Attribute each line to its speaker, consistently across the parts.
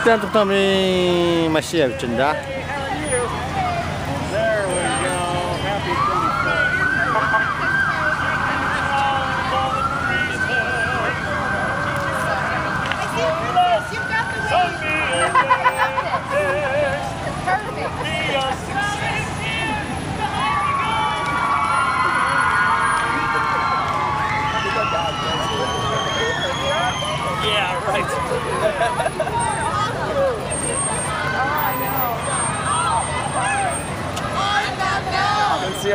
Speaker 1: Huwag na ito kami masiyag, tanda.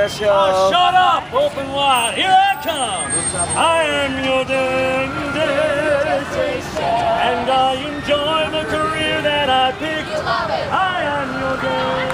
Speaker 2: There we go. Happy 24th.
Speaker 3: Yeah, right. Oh, shut up! Open wide. Here I come. I am your dentist. And I enjoy the career that I picked. I am your dentist.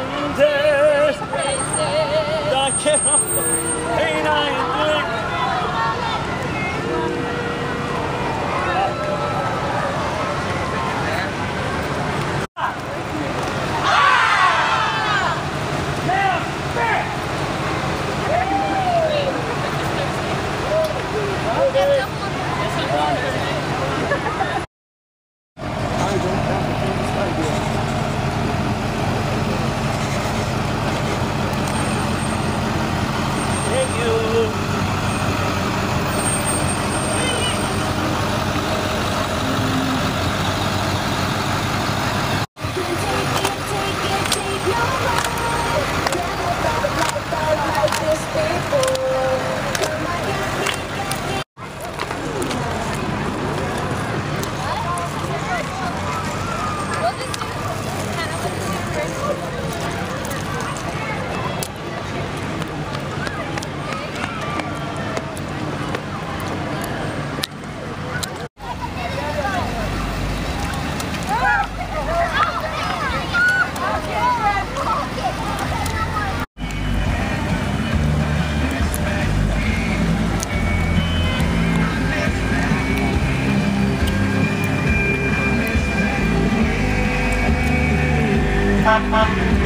Speaker 1: ทำมัน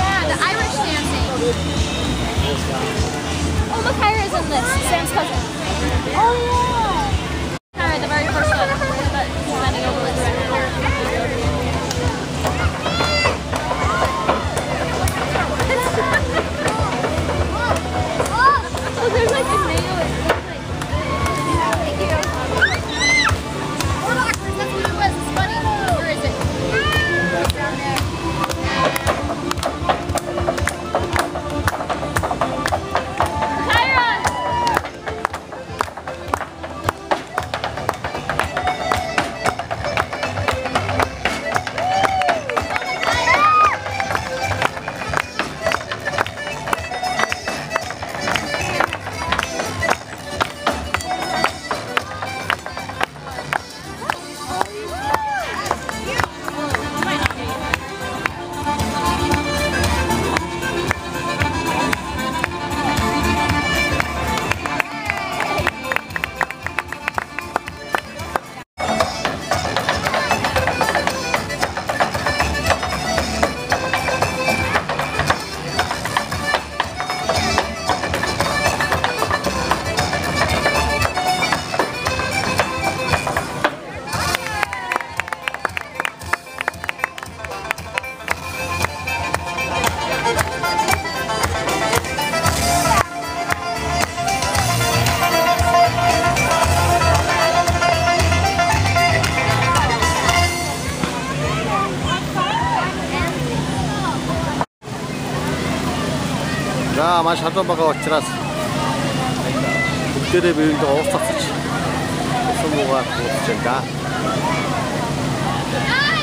Speaker 4: Yeah, the Irish dancing. Oh, look, Kyra's in this. Sam's cousin. Oh, yeah. Kyra, the very first
Speaker 1: цаа маш халуун байгаа учраас бүгдээрээ биеиндээ ууцацж усан муугаар хурж байгаа. Ай!